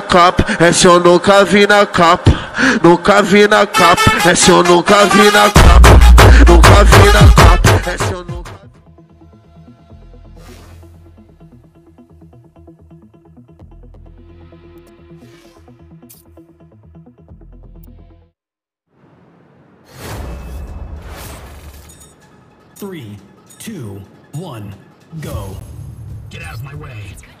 capa, eu nunca vi na capa. Nunca vi na capa, eu nunca vi na capa. Nunca vi na capa, eu nunca Three, two, one, go. Get out of my way.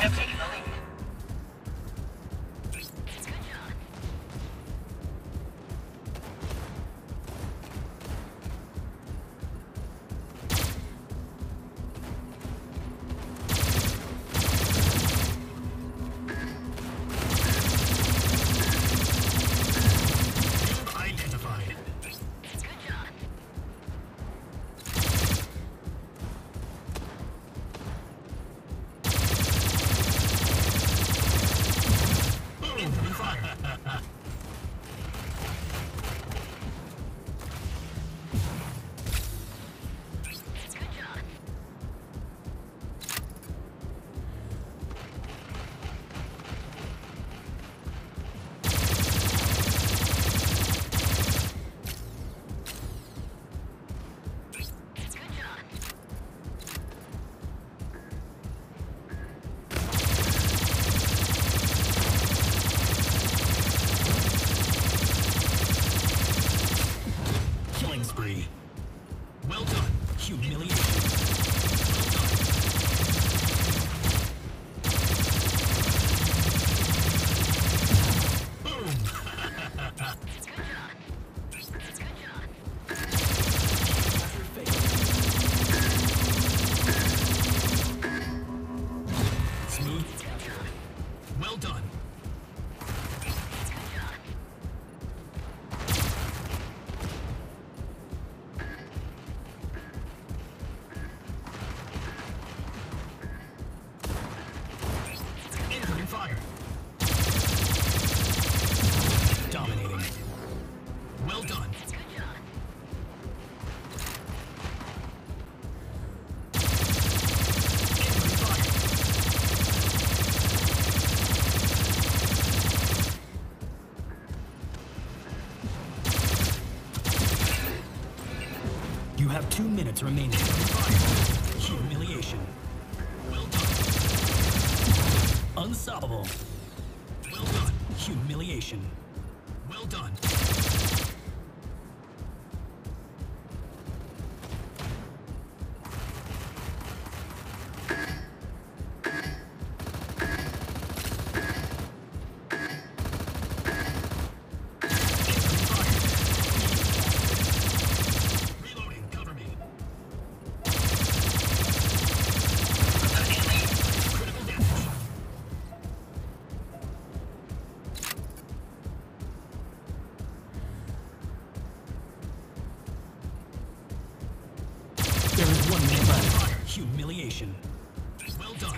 Have Humiliation. Fire. Dominating. Well done. You have two minutes remaining. Humiliation. Unstoppable. Well done. Humiliation. Well done. There is one minute left. Humiliation. Well done.